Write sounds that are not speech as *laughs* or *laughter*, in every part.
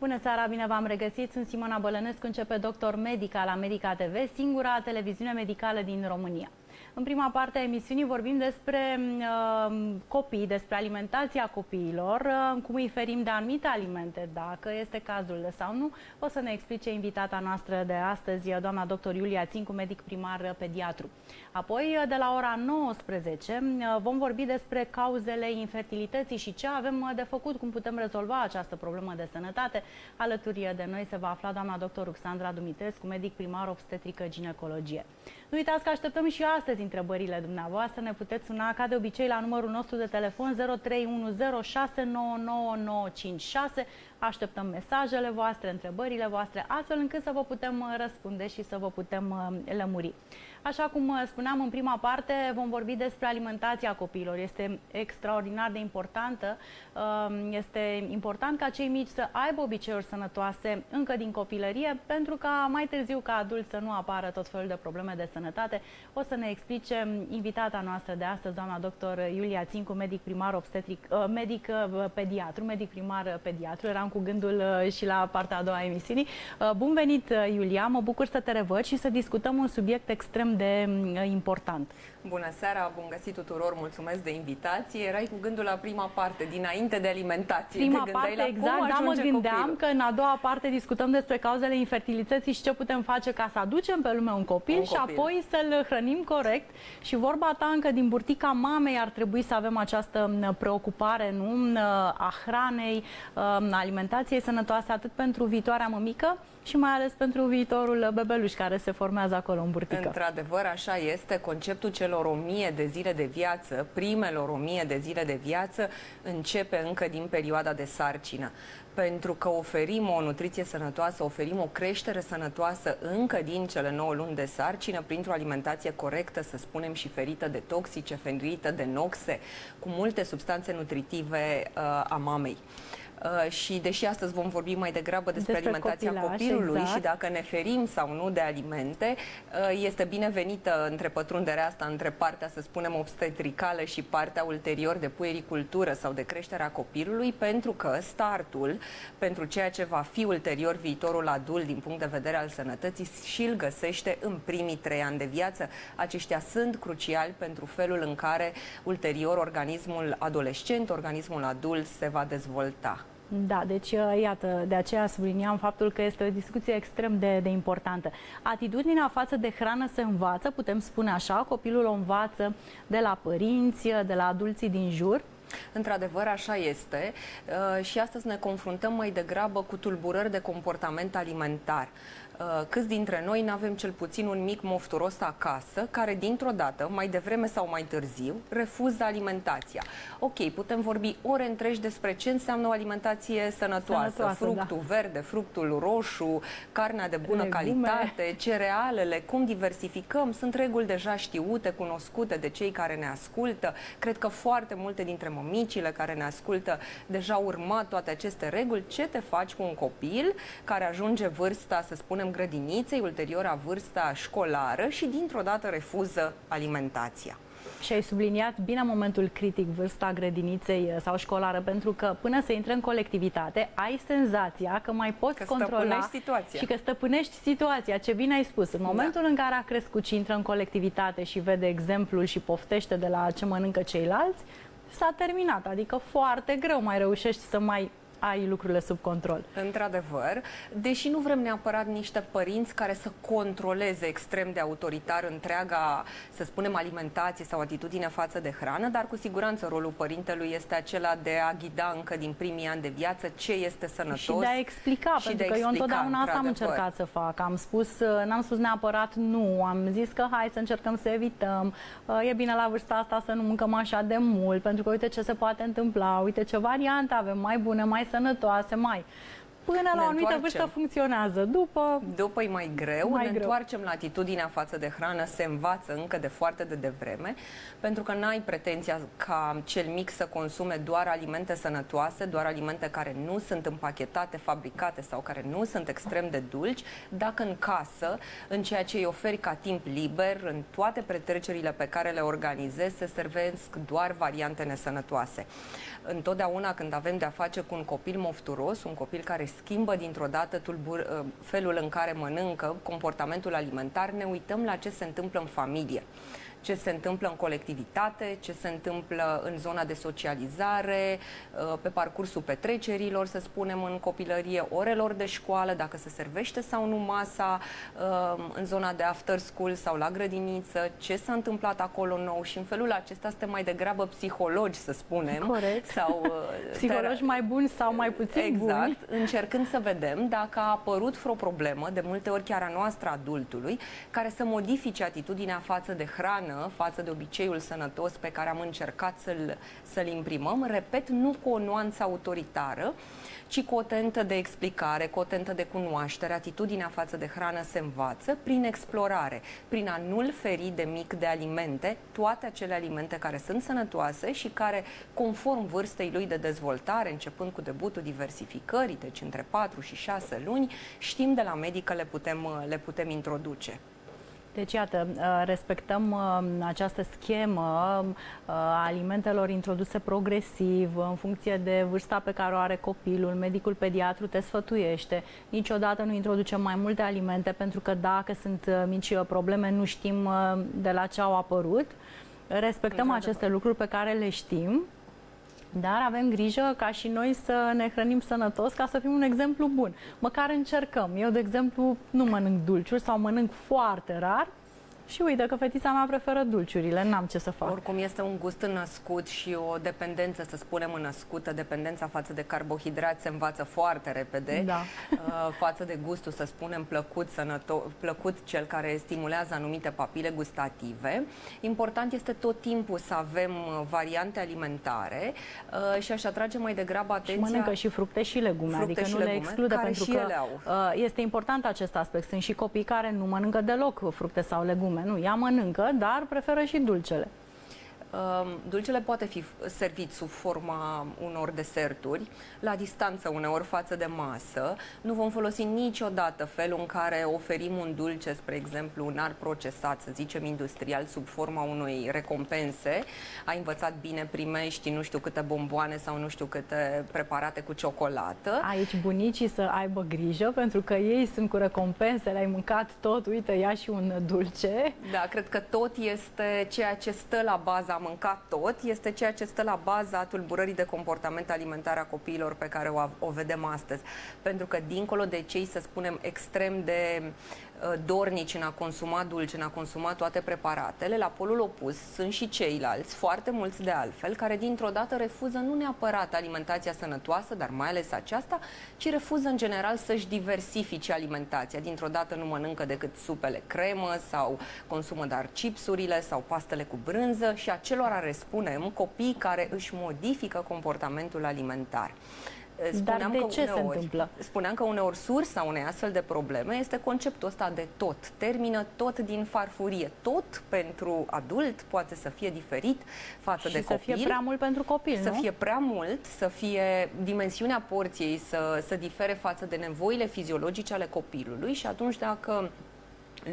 Bună seara, bine v-am regăsit. Sunt Simona Bălănescu, începe doctor medical la Medica TV, singura televiziune medicală din România. În prima parte a emisiunii vorbim despre uh, copii, despre alimentația copiilor, uh, cum îi ferim de anumite alimente, dacă este cazul sau nu. O să ne explice invitata noastră de astăzi, doamna doctor Iulia Țincu, medic primar pediatru. Apoi, de la ora 19, uh, vom vorbi despre cauzele infertilității și ce avem uh, de făcut, cum putem rezolva această problemă de sănătate. Alături de noi se va afla doamna doctor Ruxandra Dumitrescu, medic primar obstetrică ginecologie. Nu uitați că așteptăm și astăzi întrebările dumneavoastră. Ne puteți suna ca de obicei la numărul nostru de telefon 0310699956. Așteptăm mesajele voastre, întrebările voastre, astfel încât să vă putem uh, răspunde și să vă putem uh, lămuri. Așa cum uh, spuneam în prima parte, vom vorbi despre alimentația copiilor. Este extraordinar de importantă. Um, este important ca cei mici să aibă obiceiuri sănătoase încă din copilărie, pentru ca mai târziu ca adult să nu apară tot felul de probleme de sănătate. O să ne explice invitata noastră de astăzi, doamna doctor Iulia Țincu, medic primar obstetric, medic pediatru, medic primar pediatru. Eram cu gândul uh, și la partea a doua a emisiunii. Uh, bun venit, uh, Iulia, mă bucur să te revăd și să discutăm un subiect extrem de important. Bună seara, bun găsit tuturor, mulțumesc de invitație. Erai cu gândul la prima parte, dinainte de alimentație. Prima parte, la exact, da, mă gândeam copilul. că în a doua parte discutăm despre cauzele infertilității și ce putem face ca să aducem pe lume un copil, un și copil. apoi să-l hrănim corect. Și vorba ta încă din burtica mamei ar trebui să avem această preocupare, nu? A hranei, alimentației sănătoase, atât pentru viitoarea mămică, și mai ales pentru viitorul bebeluș care se formează acolo în burtică. Într-adevăr, așa este. Conceptul celor o mie de zile de viață, primelor o mie de zile de viață, începe încă din perioada de sarcină. Pentru că oferim o nutriție sănătoasă, oferim o creștere sănătoasă încă din cele 9 luni de sarcină, printr-o alimentație corectă, să spunem, și ferită de toxice, ferită de noxe, cu multe substanțe nutritive uh, a mamei. Uh, și deși astăzi vom vorbi mai degrabă despre, despre alimentația copilaș, copilului exact. și dacă ne ferim sau nu de alimente, uh, este binevenită între pătrunderea asta, între partea, să spunem, obstetricală și partea ulterior de puericultură sau de creșterea copilului, pentru că startul pentru ceea ce va fi ulterior viitorul adult din punct de vedere al sănătății și îl găsește în primii trei ani de viață. Aceștia sunt cruciali pentru felul în care ulterior organismul adolescent, organismul adult se va dezvolta. Da, deci uh, iată, de aceea subliniam faptul că este o discuție extrem de, de importantă. Atitudinea față de hrană se învață, putem spune așa, copilul o învață de la părinți, de la adulții din jur. Într-adevăr, așa este uh, și astăzi ne confruntăm mai degrabă cu tulburări de comportament alimentar. Uh, câți dintre noi nu avem cel puțin un mic mofturos acasă care dintr-o dată, mai devreme sau mai târziu, refuză alimentația. Ok, putem vorbi ore întregi despre ce înseamnă o alimentație sănătoasă. sănătoasă fructul da. verde, fructul roșu, carnea de bună Legume. calitate, cerealele, cum diversificăm. Sunt reguli deja știute, cunoscute de cei care ne ascultă. Cred că foarte multe dintre mămicile care ne ascultă deja au urmat toate aceste reguli. Ce te faci cu un copil care ajunge vârsta, să spunem, grădiniței, ulterior a vârsta școlară și dintr-o dată refuză alimentația. Și ai subliniat bine momentul critic, vârsta grădiniței uh, sau școlară, pentru că până să intre în colectivitate, ai senzația că mai poți că controla situația. și că stăpânești situația. Ce bine ai spus. În momentul da. în care a crescut și intră în colectivitate și vede exemplul și poftește de la ce mănâncă ceilalți, s-a terminat. Adică foarte greu mai reușești să mai ai lucrurile sub control. Într-adevăr, deși nu vrem neapărat niște părinți care să controleze extrem de autoritar întreaga, să spunem, alimentație sau atitudine față de hrană, dar cu siguranță rolul părintelui este acela de a ghida încă din primii ani de viață ce este sănătos. Și de a explica, și pentru că explica, eu întotdeauna asta am încercat să fac. Am spus, n-am spus neapărat nu, am zis că hai să încercăm să evităm, e bine la vârsta asta să nu mâncăm așa de mult, pentru că uite ce se poate întâmpla, uite ce variante avem mai bune, mai sănătoase, mai până la o anumită vârstă funcționează. După, După e mai greu, mai ne greu. întoarcem la atitudinea față de hrană, se învață încă de foarte de devreme, pentru că n-ai pretenția ca cel mic să consume doar alimente sănătoase, doar alimente care nu sunt împachetate, fabricate sau care nu sunt extrem de dulci, dacă în casă, în ceea ce îi oferi ca timp liber, în toate pretrecerile pe care le organizezi, se servesc doar variante nesănătoase. Întotdeauna când avem de-a face cu un copil mofturos, un copil care schimbă dintr-o dată tulbur, uh, felul în care mănâncă, comportamentul alimentar, ne uităm la ce se întâmplă în familie ce se întâmplă în colectivitate, ce se întâmplă în zona de socializare, uh, pe parcursul petrecerilor, să spunem, în copilărie, orelor de școală, dacă se servește sau nu masa uh, în zona de after school sau la grădiniță, ce s-a întâmplat acolo nou și în felul acesta suntem mai degrabă psihologi, să spunem. Corect. Sau, uh, *laughs* psihologi mai buni sau mai puțin exact, buni. încercând să vedem dacă a apărut vreo problemă, de multe ori chiar a noastră adultului, care să modifice atitudinea față de hrană hrană față de obiceiul sănătos pe care am încercat să-l, să-l imprimăm, repet, nu cu o nuanță autoritară, ci cu o tentă de explicare, cu o tentă de cunoaștere, atitudinea față de hrană se învață prin explorare, prin a nu-l feri de mic de alimente, toate acele alimente care sunt sănătoase și care, conform vârstei lui de dezvoltare, începând cu debutul diversificării, deci între 4 și 6 luni, știm de la medic că le putem, le putem introduce. Deci, iată, uh, respectăm uh, această schemă uh, a alimentelor introduse progresiv, în funcție de vârsta pe care o are copilul. Medicul pediatru te sfătuiește. Niciodată nu introducem mai multe alimente, pentru că dacă sunt mici probleme, nu știm de la ce au apărut. Respectăm aceste lucruri pe care le știm dar avem grijă ca și noi să ne hrănim sănătos ca să fim un exemplu bun. Măcar încercăm. Eu, de exemplu, nu mănânc dulciuri sau mănânc foarte rar, și uite că fetița mea preferă dulciurile, n-am ce să fac. Oricum este un gust născut și o dependență, să spunem, născută, dependența față de carbohidrați se învață foarte repede, da. *laughs* Uh, față de gustul, să spunem, plăcut, sănăto- plăcut, cel care stimulează anumite papile gustative. Important este tot timpul să avem uh, variante alimentare uh, și aș atrage mai degrabă atenția... Și mănâncă și fructe și legume, fructe adică și nu legume, le exclude pentru că au. este important acest aspect. Sunt și copii care nu mănâncă deloc fructe sau legume nu, ea mănâncă, dar preferă și dulcele. Dulcele poate fi servit sub forma unor deserturi, la distanță uneori față de masă. Nu vom folosi niciodată felul în care oferim un dulce, spre exemplu, un ar procesat, să zicem industrial, sub forma unei recompense. Ai învățat bine, primești nu știu câte bomboane sau nu știu câte preparate cu ciocolată. Aici bunicii să aibă grijă, pentru că ei sunt cu recompensele, ai mâncat tot, uite, ia și un dulce. Da, cred că tot este ceea ce stă la baza mânca tot este ceea ce stă la baza tulburării de comportament alimentar a copiilor pe care o, o vedem astăzi. Pentru că dincolo de cei, să spunem, extrem de Uh, dornici în a consuma dulce, în a consuma toate preparatele, la polul opus sunt și ceilalți, foarte mulți de altfel, care dintr-o dată refuză nu neapărat alimentația sănătoasă, dar mai ales aceasta, ci refuză în general să-și diversifice alimentația. Dintr-o dată nu mănâncă decât supele cremă sau consumă dar chipsurile sau pastele cu brânză și acelora răspunem copii care își modifică comportamentul alimentar. Spuneam Dar de ce uneori, se întâmplă? Spuneam că uneori sursa unei astfel de probleme este conceptul ăsta de tot. Termină tot din farfurie. Tot pentru adult poate să fie diferit față și de să copil. fie prea mult pentru copil, Să nu? fie prea mult, să fie dimensiunea porției să, să difere față de nevoile fiziologice ale copilului și atunci dacă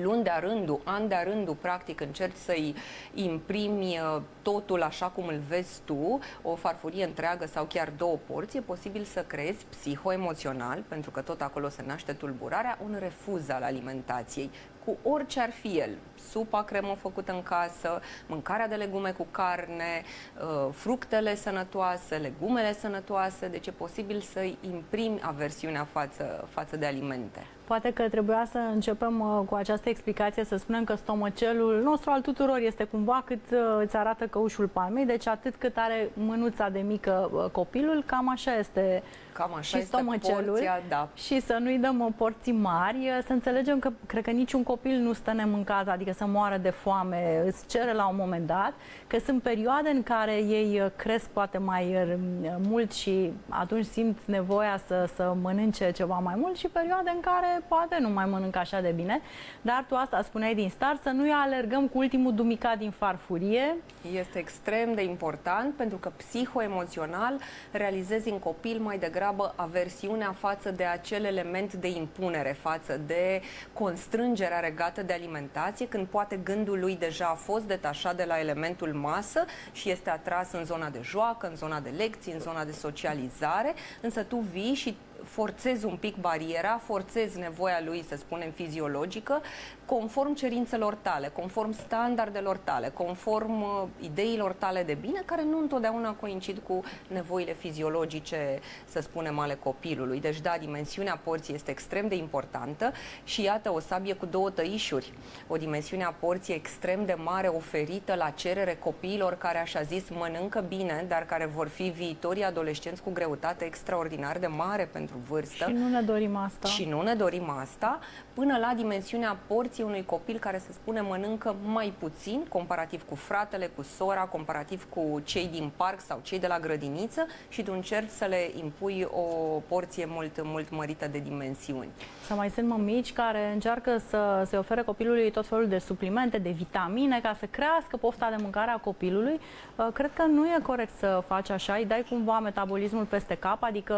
luni de-a rândul, an de-a rândul, practic încerci să-i imprimi uh, totul așa cum îl vezi tu, o farfurie întreagă sau chiar două porții, e posibil să creezi psihoemoțional, pentru că tot acolo se naște tulburarea, un refuz al alimentației cu orice ar fi el. Supa cremă făcută în casă, mâncarea de legume cu carne, uh, fructele sănătoase, legumele sănătoase, deci e posibil să-i imprimi aversiunea față, față de alimente. Poate că trebuia să începem uh, cu această explicație, să spunem că stomacelul nostru al tuturor este cumva cât uh, îți arată căușul palmei, deci atât cât are mânuța de mică uh, copilul, cam așa este Cam așa și stomacelul porția, da. și să nu-i dăm uh, porții mari, uh, să înțelegem că cred că niciun copil nu stă nemâncat, adică să moară de foame, îți cere la un moment dat, că sunt perioade în care ei uh, cresc poate mai mult și atunci simt nevoia să, să mănânce ceva mai mult și perioade în care poate nu mai mănâncă așa de bine, dar tu asta spuneai din start, să nu-i alergăm cu ultimul dumicat din farfurie. Este extrem de important pentru că psihoemoțional realizezi în copil mai degrabă degrabă aversiunea față de acel element de impunere, față de constrângerea regată de alimentație, când poate gândul lui deja a fost detașat de la elementul masă și este atras în zona de joacă, în zona de lecții, în zona de socializare, însă tu vii și forțez un pic bariera, forțez nevoia lui, să spunem, fiziologică, conform cerințelor tale, conform standardelor tale, conform uh, ideilor tale de bine, care nu întotdeauna coincid cu nevoile fiziologice, să spunem, ale copilului. Deci, da, dimensiunea porții este extrem de importantă și iată o sabie cu două tăișuri. O dimensiune a porții extrem de mare oferită la cerere copiilor care, așa zis, mănâncă bine, dar care vor fi viitorii adolescenți cu greutate extraordinar de mare pentru vârstă. Și nu ne dorim asta. Și nu ne dorim asta, până la dimensiunea porții unui copil care, să spune, mănâncă mai puțin, comparativ cu fratele, cu sora, comparativ cu cei din parc sau cei de la grădiniță și tu încerci să le impui o porție mult, mult mărită de dimensiuni. Să mai sunt mămici care încearcă să se ofere copilului tot felul de suplimente, de vitamine, ca să crească pofta de mâncare a copilului. Uh, cred că nu e corect să faci așa, îi dai cumva metabolismul peste cap, adică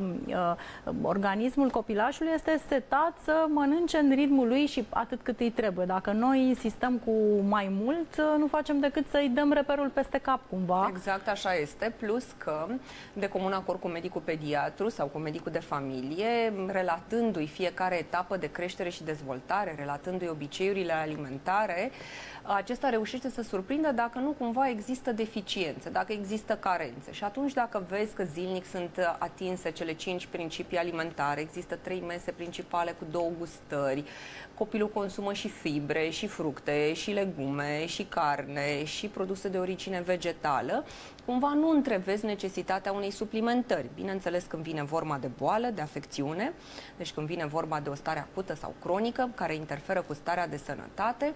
uh, uh, organismul copilașului este setat să mănânce în ritmul lui și atât cât îi trebuie. Dacă noi insistăm cu mai mult, uh, nu facem decât să-i dăm reperul peste cap cumva. Exact așa este, plus că de comun acord cu medicul pediatru sau cu medicul de familie, relatându-i fiecare etapă de creștere și dezvoltare, relatându-i obiceiurile alimentare, acesta reușește să surprindă dacă nu cumva există deficiențe, dacă există carențe. Și atunci dacă vezi că zilnic sunt atinse cele cinci principii alimentare, există trei mese principale cu două gustări, copilul consumă și fibre, și fructe, și legume, și carne, și produse de origine vegetală, cumva nu întrevezi necesitatea unei suplimentări. Bineînțeles când vine vorba de boală, de afecțiune, deci când vine vorba de o stare acută sau cronică care interferă cu starea de sănătate,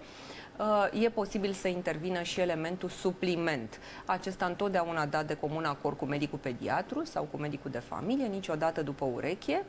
uh, e posibil să intervină și elementul supliment. Acesta întotdeauna dat de comun acord cu medicul pediatru sau cu medicul de familie, niciodată după ureche.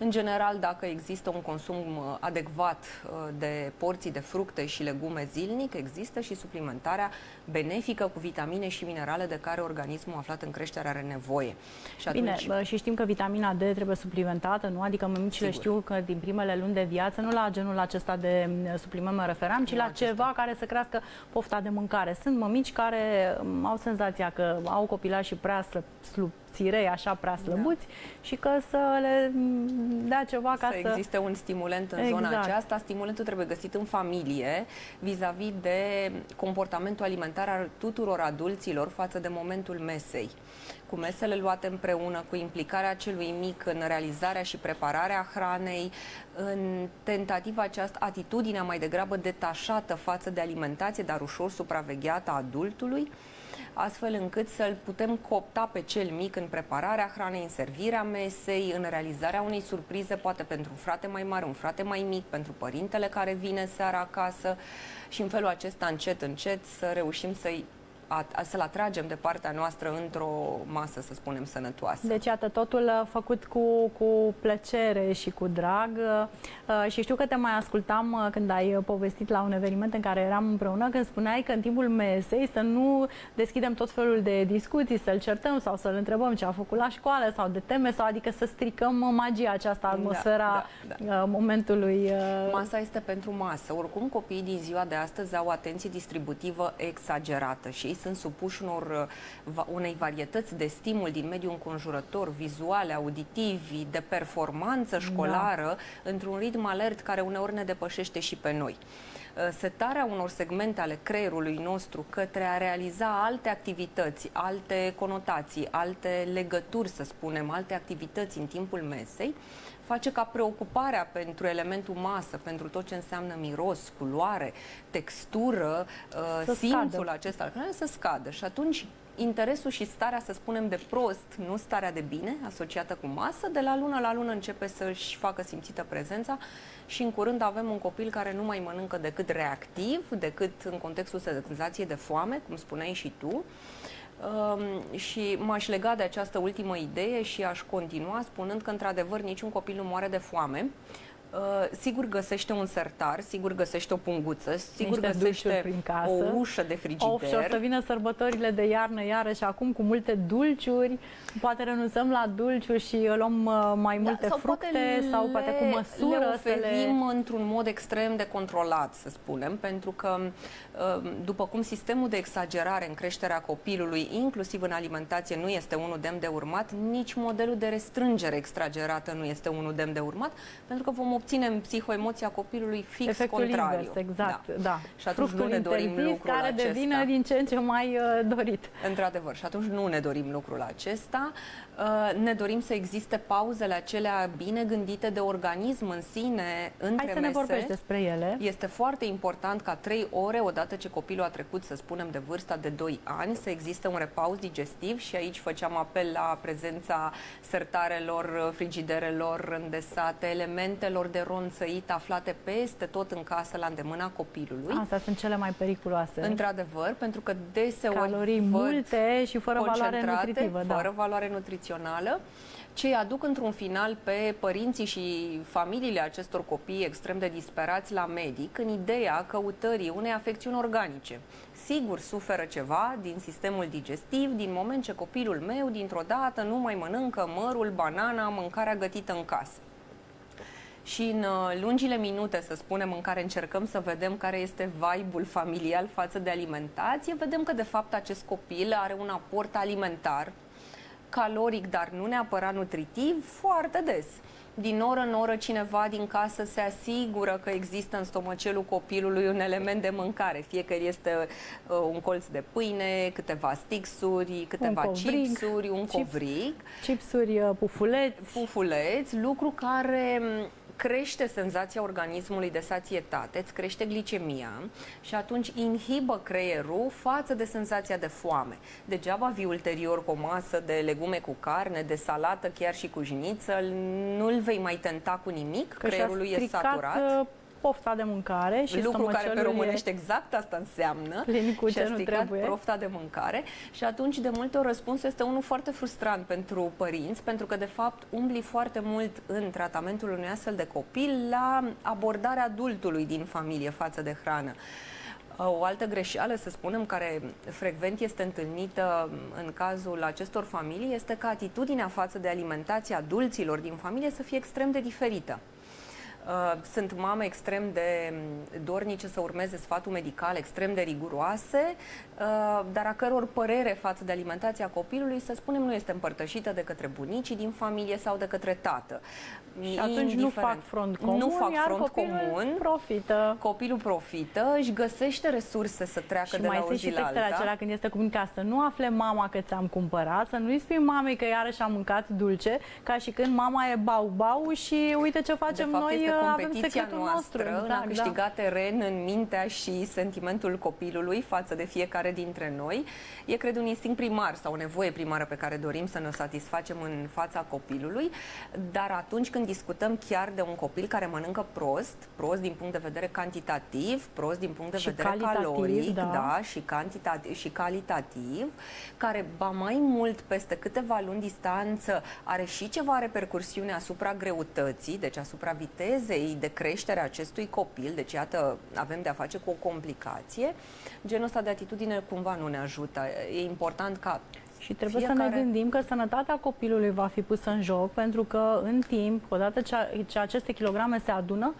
În general, dacă există un consum uh, adecvat uh, de porții de fructe și legume zilnic, există și suplimentarea benefică cu vitamine și minerale de care organismul aflat în creștere are nevoie. Și atunci... Bine, și știm că vitamina D trebuie suplimentată, nu? Adică mămicile știu că din primele luni de viață, nu la genul acesta de mm, supliment mă referam, ci nu la acesta. ceva care să crească pofta de mâncare. Sunt mămici care mm, au senzația că au copilași prea slub țirei așa prea da. slăbuți da. și că să le dea ceva ca să... Să existe un stimulant în exact. zona aceasta. Stimulentul trebuie găsit în familie vis-a-vis -vis de comportamentul alimentar al tuturor adulților față de momentul mesei cu mesele luate împreună, cu implicarea celui mic în realizarea și prepararea hranei, în tentativa aceasta, atitudinea mai degrabă detașată față de alimentație, dar ușor supravegheată a adultului, astfel încât să-l putem copta pe cel mic în prepararea hranei, în servirea mesei, în realizarea unei surprize, poate pentru un frate mai mare, un frate mai mic, pentru părintele care vine seara acasă. Și în felul acesta, încet, încet, să reușim să-i să-l atragem de partea noastră într-o masă, să spunem, sănătoasă. Deci, iată, totul uh, făcut cu, cu plăcere și cu drag. Uh, și știu că te mai ascultam uh, când ai povestit la un eveniment în care eram împreună, când spuneai că în timpul mesei să nu deschidem tot felul de discuții, să-l certăm sau să-l întrebăm ce a făcut la școală sau de teme, sau adică să stricăm magia aceasta, da, atmosfera da, da, da. momentului. Masa este pentru masă. Oricum, copiii din ziua de astăzi au atenție distributivă exagerată și sunt supuși unor, uh, unei varietăți de stimul din mediul înconjurător, vizuale, auditivi, de performanță da. școlară, da. într-un ritm alert care uneori ne depășește și pe noi uh, setarea unor segmente ale creierului nostru către a realiza alte activități, alte conotații, alte legături, să spunem, alte activități în timpul mesei, face ca preocuparea pentru elementul masă, pentru tot ce înseamnă miros, culoare, textură, uh, simțul scadă. acesta să scadă. Și atunci interesul și starea, să spunem, de prost, nu starea de bine, asociată cu masă, de la lună la lună începe să-și facă simțită prezența și în curând avem un copil care nu mai mănâncă decât reactiv, decât în contextul senzației de foame, cum spuneai și tu, Um, și m-aș lega de această ultimă idee și aș continua spunând că, într-adevăr, niciun copil nu moare de foame, Uh, sigur găsește un sertar, sigur găsește o punguță, sigur Niște găsește prin casă. o ușă de frigider. Of, și o să vină sărbătorile de iarnă iarăși acum cu multe dulciuri. Poate renunțăm la dulciuri și luăm uh, mai Da, multe sau fructe poate sau poate cu măsură le să le... oferim într-un mod extrem de controlat, să spunem, pentru că uh, după cum sistemul de exagerare în creșterea copilului, inclusiv în alimentație, nu este unul demn de urmat, nici modelul de restrângere exagerată nu este unul demn de urmat, pentru că vom obține în psihoemoția copilului fix Efectul contrariu. invers, exact, da. da. Și atunci Fructul nu ne dorim interzis lucrul care acesta. devine din ce în ce mai uh, dorit. Într-adevăr, și atunci nu ne dorim lucrul acesta. Uh, Ne dorim să existe pauzele acelea bine gândite de organism în sine, între Hai să ne mese. vorbești despre ele. Este foarte important ca 3 ore, odată ce copilul a trecut, să spunem, de vârsta de 2 ani, să existe un repaus digestiv și aici făceam apel la prezența sertarelor, frigiderelor îndesate, elementelor de ronțăit aflate peste tot în casă la îndemâna copilului. Astea sunt cele mai periculoase. Într-adevăr, pentru că deseori Calorii văd multe și fără valoare concentrate, nutritivă. fără Da. valoare nutrițională, ce îi aduc într-un final pe părinții și familiile acestor copii extrem de disperați la medic în ideea căutării unei afecțiuni organice. Sigur, suferă ceva din sistemul digestiv din moment ce copilul meu dintr-o dată nu mai mănâncă mărul, banana, mâncarea gătită în casă. Și în uh, lungile minute, să spunem, în care încercăm să vedem care este vibe-ul familial față de alimentație, vedem că, de fapt, acest copil are un aport alimentar caloric, dar nu neapărat nutritiv, foarte des. Din oră în oră cineva din casă se asigură că există în stomacelul copilului un element de mâncare, fie că este uh, un colț de pâine, câteva stixuri, câteva covrig, chipsuri, un chips. covrig Chipsuri, uh, pufuleți. pufuleți, lucru care m, crește senzația organismului de sațietate, îți crește glicemia și atunci inhibă creierul față de senzația de foame. Degeaba vii ulterior cu o masă de legume cu carne, de salată, chiar și cu jiniță, nu-l vei mai tenta cu nimic, că și-a creierul e stricat, saturat. Uh, pofta de mâncare și lucru care pe stomacelul e- românește exact asta înseamnă Plin cu și-a ce nu stricat trebuie. profta de mâncare și atunci de multe ori răspunsul este unul foarte frustrant pentru părinți pentru că de fapt umbli foarte mult în tratamentul unui astfel de copil la abordarea adultului din familie față de hrană. O altă greșeală, să spunem, care frecvent este întâlnită în cazul acestor familii, este că atitudinea față de alimentația adulților din familie să fie extrem de diferită. Uh, Sunt mame extrem de mm, dornice să urmeze sfatul medical, extrem de riguroase, uh, dar a căror părere față de alimentația copilului, să spunem, nu este împărtășită de către bunicii din familie sau de către tată. Și atunci nu Indiferent. fac front comun, nu fac iar front copilul comun. profită. Copilul profită, își găsește resurse să treacă Și de mai la o sunt zi și la textele alta. acelea când este comunicat să nu afle mama că ți-am cumpărat, să nu-i spui mamei că iarăși a mâncat dulce, ca și când mama e bau-bau și uite ce facem de fapt, noi, este avem competiția secretul nostru. noastră în a Exact, da. câștiga teren în mintea și sentimentul copilului față de fiecare dintre noi. E, cred, un instinct primar sau o nevoie primară pe care dorim să ne o satisfacem în fața copilului, dar atunci când discutăm chiar de un copil care mănâncă prost, prost din punct de vedere cantitativ, prost din punct de Și vedere calitativ, caloric, da. da, și cantitativ și calitativ, care ba mai mult peste câteva luni distanță are și ceva repercursiune asupra greutății, deci asupra vitezei de creștere a acestui copil, deci iată, avem de a face cu o complicație. Genul ăsta de atitudine cumva nu ne ajută. E important ca Și trebuie să fiecare- ne gândim că sănătatea copilului va fi pusă în joc, pentru că în timp, odată ce, ce aceste kilograme se adună,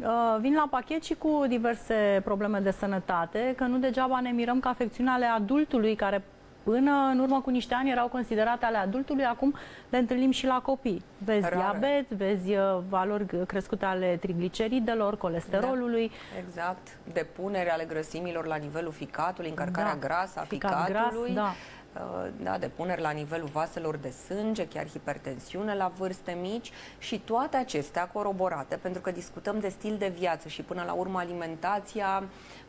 uh, vin la pachet și cu diverse probleme de sănătate, că nu degeaba ne mirăm că afecțiunile ale adultului, care până în urmă cu niște ani erau considerate ale adultului, acum le întâlnim și la copii. Vezi Rare. diabet, vezi uh, valori crescute ale trigliceridelor, colesterolului, exact depunerea ale grăsimilor la nivelul ficatului, încărcarea Da, grasă a ficat gras, ficatului. da. Uh, da, depuneri la nivelul vaselor de sânge, chiar hipertensiune la vârste mici și toate acestea coroborate, pentru că discutăm de stil de viață și până la urmă alimentația,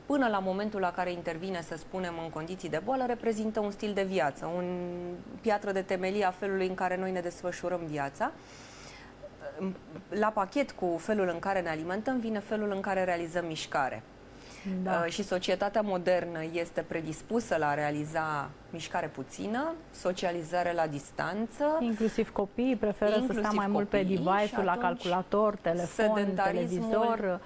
până la momentul la care intervine, să spunem, în condiții de boală, reprezintă un stil de viață, un piatră de temelie a felului în care noi ne desfășurăm viața. La pachet cu felul în care ne alimentăm vine felul în care realizăm mișcare. Da. Uh, și societatea modernă este predispusă la a realiza mișcare puțină, socializare la distanță. Inclusiv copiii preferă inclusiv să stea mai mult pe device-ul, la calculator, telefon, televizor.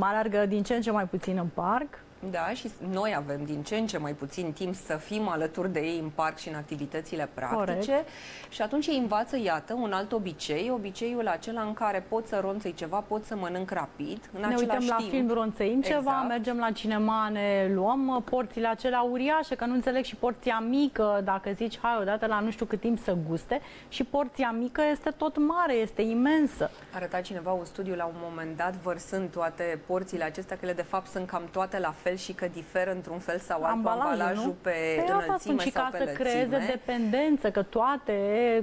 Alargă din ce în ce mai puțin în parc. Da, și noi avem din ce în ce mai puțin timp să fim alături de ei în parc și în activitățile practice Corect. și atunci ei învață, iată, un alt obicei, obiceiul acela în care pot să ronțăi ceva, pot să mănânc rapid. În ne uităm la timp, film, ronțăim exact. ceva, mergem la cinema, ne luăm porțiile acelea uriașe, că nu înțeleg și porția mică, dacă zici, hai odată la nu știu cât timp să guste, și porția mică este tot mare, este imensă. Arăta cineva un studiu la un moment dat, vărsând toate porțiile acestea, că ele de fapt sunt cam toate la fel fel și că diferă într-un fel sau altul ambalajul, ambalajul pe pe înălțime și ca să creeze dependență, că toate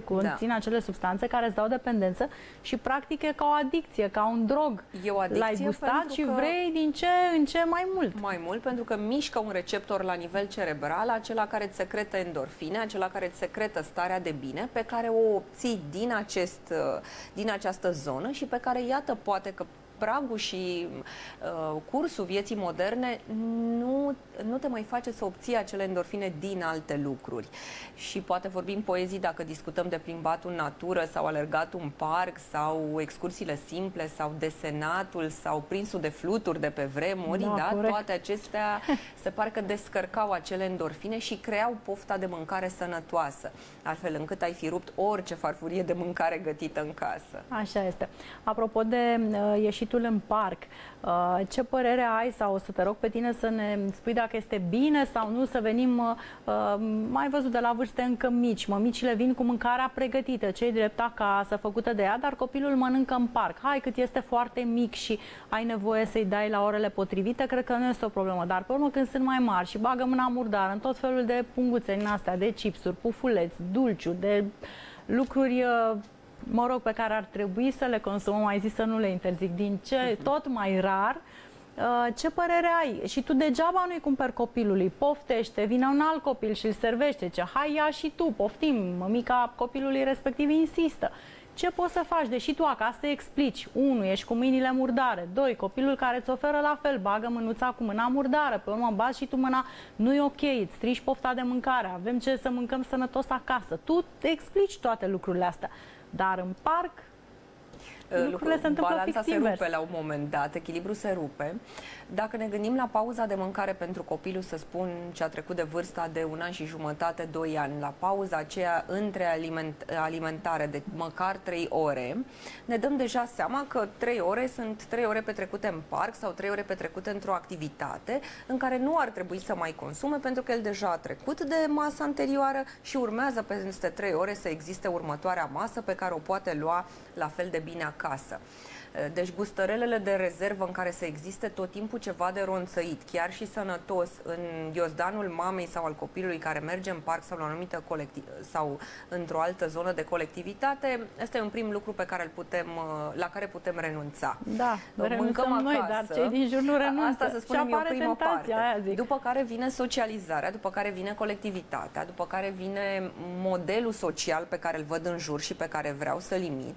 conțin da. acele substanțe care îți dau dependență și practic e ca o adicție, ca un drog. E o adicție L-ai gustat și vrei din ce în ce mai mult. Mai mult, pentru că mișcă un receptor la nivel cerebral, acela care îți secretă endorfine, acela care îți secretă starea de bine, pe care o obții din, acest, din această zonă și pe care, iată, poate că pragul și uh, cursul vieții moderne nu, nu te mai face să obții acele endorfine din alte lucruri. Și poate vorbim poezii dacă discutăm de plimbatul în natură sau alergatul în parc sau excursiile simple sau desenatul sau prinsul de fluturi de pe vremuri, da, da? toate acestea se pare că descărcau acele endorfine și creau pofta de mâncare sănătoasă, altfel încât ai fi rupt orice farfurie de mâncare gătită în casă. Așa este. Apropo de uh, ieșit ieșitul în parc. Uh, ce părere ai sau o să te rog pe tine să ne spui dacă este bine sau nu să venim, uh, uh, mai văzut de la vârste încă mici, mămicile vin cu mâncarea pregătită, cei drept acasă, făcută de ea, dar copilul mănâncă în parc. Hai cât este foarte mic și ai nevoie să-i dai la orele potrivite, cred că nu este o problemă, dar pe urmă când sunt mai mari și bagă mâna murdară în tot felul de punguțe din astea, de chipsuri, pufuleți, dulciuri, de lucruri mă rog, pe care ar trebui să le consumăm, ai zis să nu le interzic, din ce uh-huh. tot mai rar, uh, ce părere ai? Și tu degeaba nu-i cumperi copilului, poftește, vine un alt copil și îl servește, ce hai ia și tu, poftim, mămica copilului respectiv insistă. Ce poți să faci? Deși tu acasă explici, unu, ești cu mâinile murdare, doi, copilul care îți oferă la fel, bagă mânuța cu mâna murdară, pe urmă bați și tu mâna, nu e ok, îți strici pofta de mâncare, avem ce să mâncăm sănătos acasă. Tu explici toate lucrurile astea. Dar în parc lucrurile se întâmplă Balanța fix se invers. rupe la un moment dat, echilibru se rupe. Dacă ne gândim la pauza de mâncare pentru copilul, să spun, ce a trecut de vârsta de un an și jumătate, doi ani, la pauza aceea între aliment, alimentare de măcar trei ore, ne dăm deja seama că trei ore sunt trei ore petrecute în parc sau trei ore petrecute într-o activitate în care nu ar trebui să mai consume pentru că el deja a trecut de masa anterioară și urmează peste trei ore să existe următoarea masă pe care o poate lua la fel de bine acasă. Deci gustărelele de rezervă în care să existe tot timpul ceva de ronțăit, chiar și sănătos, în ghiozdanul mamei sau al copilului care merge în parc sau la o anumită colectiv sau într-o altă zonă de colectivitate, este un prim lucru pe care îl putem, la care putem renunța. Da, Mâncăm acasă, noi, dar cei din jur nu renunță. Asta să spunem eu prima parte. Aia zic. După care vine socializarea, după care vine colectivitatea, după care vine modelul social pe care îl văd în jur și pe care vreau să-l imit.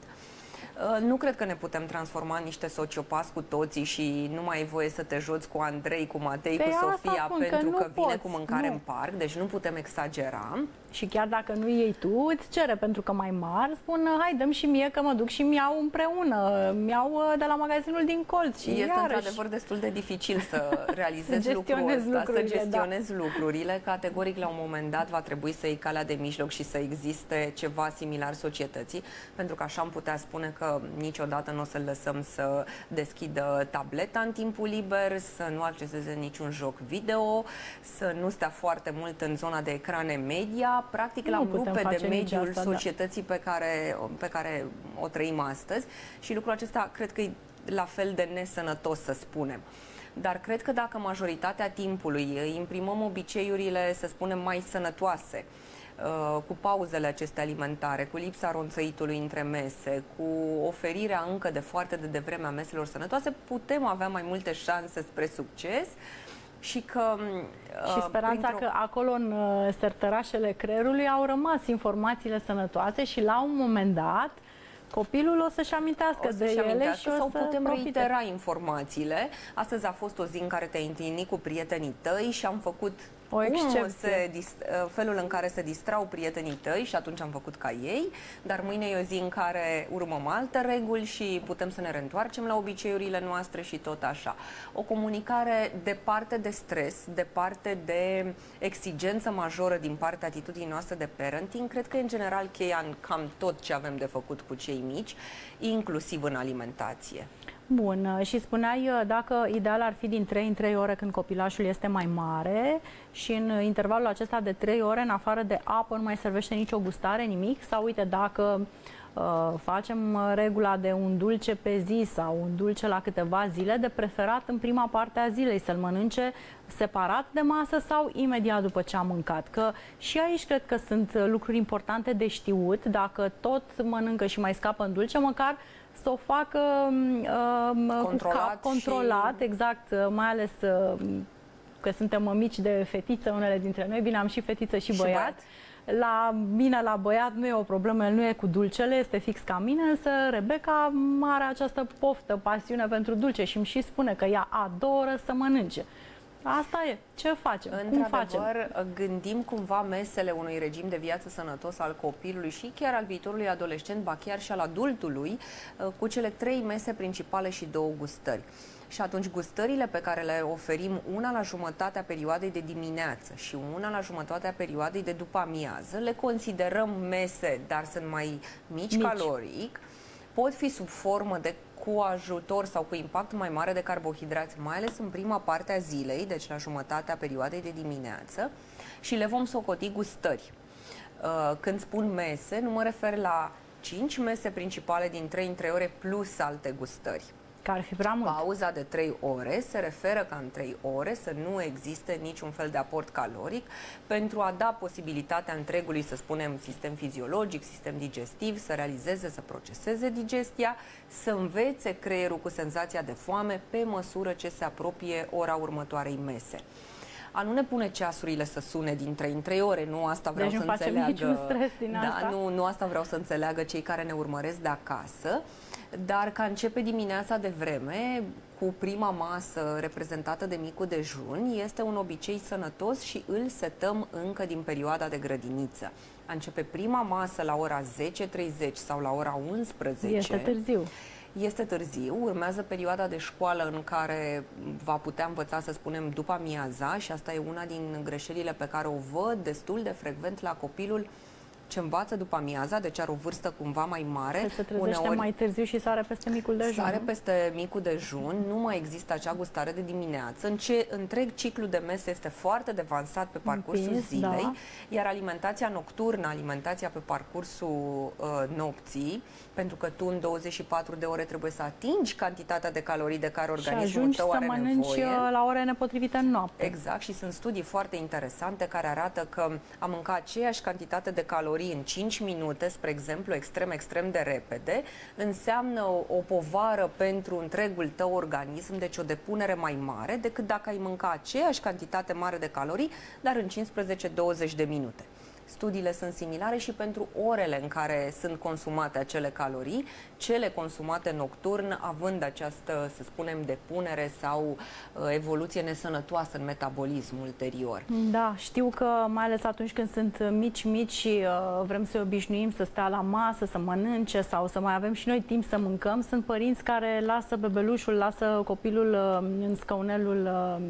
Uh, nu cred că ne putem transforma în niște sociopați cu toții și nu mai e voie să te joci cu Andrei, cu Matei, pe cu Sofia, spun, pentru că, că vine poți, cu mâncare nu. în parc, deci nu putem exagera. Și chiar dacă nu iei tu, îți cere, pentru că mai mari spun, hai, dăm și mie că mă duc și mi-au împreună, mi-au uh, de la magazinul din colț. Și este iarăși. într-adevăr destul de dificil să *laughs* realizezi să lucrul ăsta, să gestionezi da. lucrurile. Categoric, la un moment dat, va trebui să iei calea de mijloc și să existe ceva similar societății, pentru că așa am putea spune că niciodată nu o să-l lăsăm să deschidă tableta în timpul liber, să nu acceseze niciun joc video, să nu stea foarte mult în zona de ecrane media, practic l-am rupe de mediul asta, da. societății da. pe, care, pe care o trăim astăzi și lucrul acesta cred că e la fel de nesănătos să spunem. Dar cred că dacă majoritatea timpului imprimăm obiceiurile, să spunem, mai sănătoase, uh, cu pauzele acestea alimentare, cu lipsa ronțăitului între mese, cu oferirea încă de foarte de devreme a meselor sănătoase, putem avea mai multe șanse spre succes și că... Și uh, speranța că acolo în uh, sertărașele creierului au rămas informațiile sănătoase și la un moment dat copilul o să-și amintească o să de ele amintească și o sau să putem profite. reitera informațiile. Astăzi a fost o zi în care te-ai întâlnit cu prietenii tăi și am făcut O excepție. se dist- felul în care se distrau prietenii tăi și atunci am făcut ca ei, dar mâine e o zi în care urmăm alte reguli și putem să ne reîntoarcem la obiceiurile noastre și tot așa. O comunicare departe de stres, departe de exigență majoră din partea atitudinii noastre de parenting, cred că e în general cheia în cam tot ce avem de făcut cu cei mici, inclusiv în alimentație. Bun, uh, și spuneai uh, dacă ideal ar fi din 3 în 3 ore când copilașul este mai mare și în uh, intervalul acesta de 3 ore, în afară de apă, nu mai servește nicio gustare, nimic? Sau uite, dacă uh, facem uh, regula de un dulce pe zi sau un dulce la câteva zile, de preferat în prima parte a zilei, să-l mănânce separat de masă sau imediat după ce a mâncat. Că și aici cred că sunt uh, lucruri importante de știut, dacă tot mănâncă și mai scapă în dulce, măcar să o facă uh, Controlat cu cap, și- controlat, exact, uh, mai ales uh, că suntem mămici de fetiță, unele dintre noi, bine, am și fetiță și, Și băiat. băiat. La mine, la băiat, nu e o problemă, el nu e cu dulcele, este fix ca mine, însă Rebecca are această poftă, pasiune pentru dulce și îmi și spune că ea adoră să mănânce. Asta e. Ce facem? Cum facem? Într-adevăr, gândim cumva mesele unui regim de viață sănătos al copilului și chiar al viitorului adolescent, ba chiar și al adultului, uh, cu cele trei mese principale și două gustări. Și atunci gustările pe care le oferim una la jumătatea perioadei de dimineață și una la jumătatea perioadei de după amiază, le considerăm mese, dar sunt mai mici, Mici. caloric, pot fi sub formă de cu ajutor sau cu impact mai mare de carbohidrați, mai ales în prima parte a zilei, deci la jumătatea perioadei de dimineață, și le vom socoti gustări. Uh, Când spun mese, nu mă refer la 5 mese principale din 3 în 3 ore plus alte gustări. Că ar fi prea mult. Pauza de 3 ore se referă ca în 3 ore să nu existe niciun fel de aport caloric pentru a da posibilitatea întregului, să spunem, sistem fiziologic, sistem digestiv, să realizeze, să proceseze digestia, să învețe creierul cu senzația de foame pe măsură ce se apropie ora următoarei mese. A nu ne pune ceasurile să sune din 3 în 3 ore, nu asta vreau Deci să nu facem înțeleagă. niciun *laughs* stres din da, asta. Nu, nu asta vreau să înțeleagă cei care ne urmăresc de acasă, dar ca începe dimineața de vreme cu prima masă reprezentată de micul dejun, este un obicei sănătos și îl setăm încă din perioada de grădiniță. A începe prima masă la ora 10.30 sau la ora 11 Este târziu. este târziu, urmează perioada de școală în care va putea învăța, să spunem, după amiaza și asta e una din greșelile pe care o văd destul de frecvent la copilul ce învață după amiaza, deci are o vârstă cumva mai mare. Că se trezește mai târziu și sare peste micul dejun. Sare nu? peste micul dejun, nu mai există acea gustare de dimineață. În ce întreg ciclu de mese este foarte devansat pe parcursul Împins, zilei, da. iar alimentația nocturnă, alimentația pe parcursul uh, nopții, pentru că tu în 24 de ore trebuie să atingi cantitatea de calorii de care și organismul ajungi tău să are mănânci nevoie. uh, la ore nepotrivite în noapte. Exact, și sunt studii foarte interesante care arată că a mânca aceeași cantitate de calorii în 5 minute, spre exemplu, extrem, extrem de repede, înseamnă o, o povară pentru întregul tău organism, deci o depunere mai mare decât dacă ai mânca aceeași cantitate mare de calorii, dar în 15-20 de minute. Studiile sunt similare și pentru orele în care sunt consumate acele calorii, cele consumate nocturn, având această, să spunem, depunere sau uh, evoluție nesănătoasă în metabolism ulterior. Da, știu că mai ales atunci când sunt mici, mici și uh, vrem să obișnuim să stea la masă, să mănânce sau să mai avem și noi timp să mâncăm, sunt părinți care lasă bebelușul, lasă copilul uh, în scaunelul uh, uh,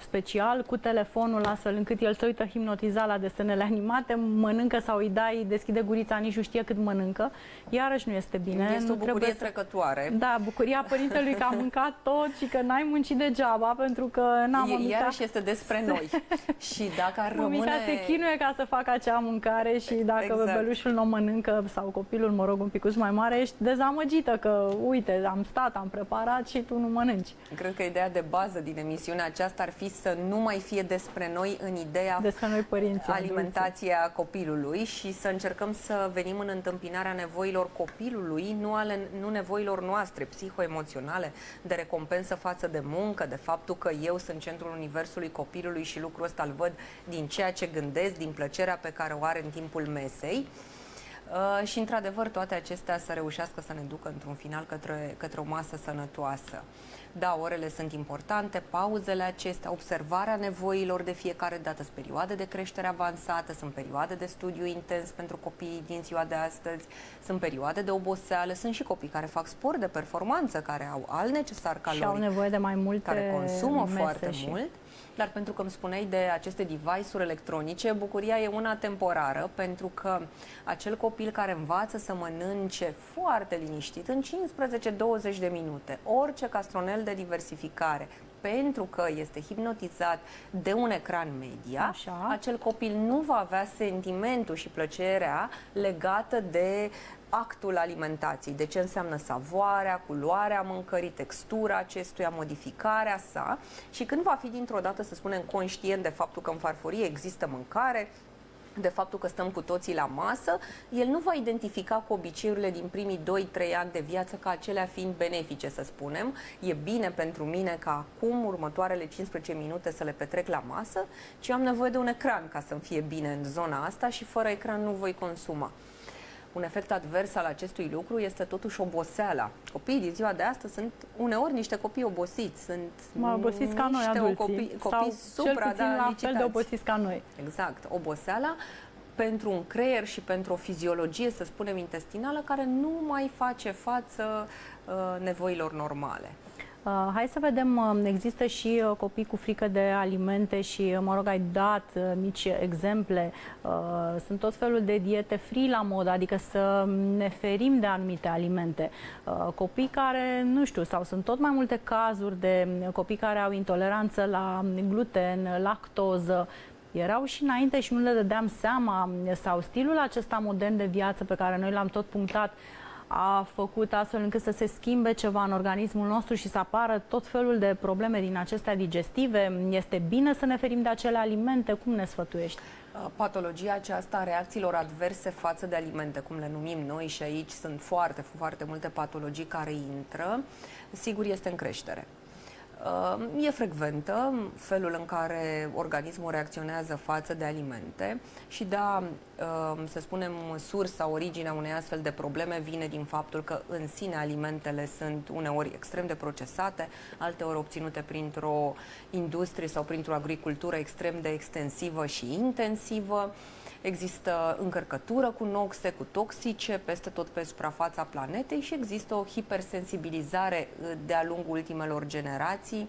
special cu telefonul astfel încât el se uită hipnotizat la desenele animate, mănâncă sau îi dai, deschide gurița, nici nu știe cât mănâncă. Iarăși nu este bine. este nu o bucurie trebuie să... trecătoare. Da, bucuria părintelui că a *laughs* mâncat tot și că n-ai muncit degeaba pentru că n-am E- mămica. Iarăși este despre noi. *laughs* și dacă ar Mămica rămâne... se chinuie ca să facă acea mâncare și dacă Exact. bebelușul nu o mănâncă sau copilul, mă rog, un pic mai mare, ești dezamăgită că, uite, am stat, am preparat și tu nu mănânci. Cred că ideea de bază din emisiunea aceasta ar fi să nu mai fie despre noi în ideea Despre noi părinții. alimentația copilului și să încercăm să venim în întâmpinarea nevoilor copilului, nu, ale, nu nevoilor noastre psihoemoționale, de recompensă față de muncă, de faptul că eu sunt centrul universului copilului și lucrul ăsta îl văd din ceea ce gândesc, din plăcerea pe care o are în timpul mesei. Uh, și, într-adevăr, toate acestea să reușească să ne ducă într-un final către, către o masă sănătoasă. Da, orele sunt importante, pauzele acestea, observarea nevoilor de fiecare dată, sunt perioade de creștere avansată, sunt perioade de studiu intens pentru copiii din ziua de astăzi, sunt perioade de oboseală, sunt și copii care fac sport de performanță, care au al necesar caloric, și au nevoie de mai multe care consumă mese foarte și... mult dar pentru că îmi spuneai de aceste device-uri electronice, bucuria e una temporară, pentru că acel copil care învață să mănânce foarte liniștit, în 15-20 de minute, orice castronel de diversificare, pentru că este hipnotizat de un ecran media, Așa. acel copil nu va avea sentimentul și plăcerea legată de actul alimentației, de ce înseamnă savoarea, culoarea mâncării, textura acestuia, modificarea sa și când va fi dintr-o dată, să spunem, conștient de faptul că în farfurie există mâncare, de faptul că stăm cu toții la masă, el nu va identifica cu obiceiurile din primii 2-3 ani de viață ca acelea fiind benefice, să spunem. E bine pentru mine ca acum, următoarele 15 minute să le petrec la masă, ci am nevoie de un ecran ca să-mi fie bine în zona asta și fără ecran nu voi consuma. Un efect advers al acestui lucru este totuși oboseala. Copiii din ziua de astăzi sunt uneori niște copii obosiți, sunt mai obosiți ca noi adulții, copii, copii sau supra, cel puțin da, la fel de obosiți ca noi. Exact, oboseala pentru un creier și pentru o fiziologie, să spunem, intestinală, care nu mai face față uh, nevoilor normale. Uh, hai să vedem, uh, există și uh, copii cu frică de alimente și, mă rog, ai dat mici exemple. Sunt tot felul de diete free la mod, adică să ne ferim de anumite alimente. Copii care, nu știu, sau sunt tot mai multe cazuri de copii care au intoleranță la gluten, lactoză, erau și înainte și nu le dădeam seama sau stilul acesta modern de viață pe care noi l-am tot punctat a făcut astfel încât să se schimbe ceva în organismul nostru și să apară tot felul de probleme din acestea digestive? Este bine să ne ferim de acele alimente? Cum ne sfătuiești? Patologia aceasta a reacțiilor adverse față de alimente, cum le numim noi și aici sunt foarte, foarte multe patologii care intră, sigur este în creștere. E frecventă felul în care organismul reacționează față de alimente și da, să spunem, sursa, originea unei astfel de probleme vine din faptul că în sine alimentele sunt uneori extrem de procesate, alteori obținute printr-o industrie sau printr-o agricultură extrem de extensivă și intensivă. Există încărcătură cu noxe, cu toxice peste tot pe suprafața planetei și există o hipersensibilizare uh, de-a lungul ultimelor generații